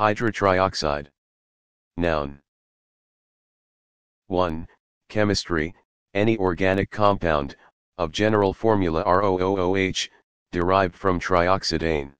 Hydrotrioxide. Noun. 1. Chemistry, any organic compound, of general formula ROOOH, derived from trioxidane.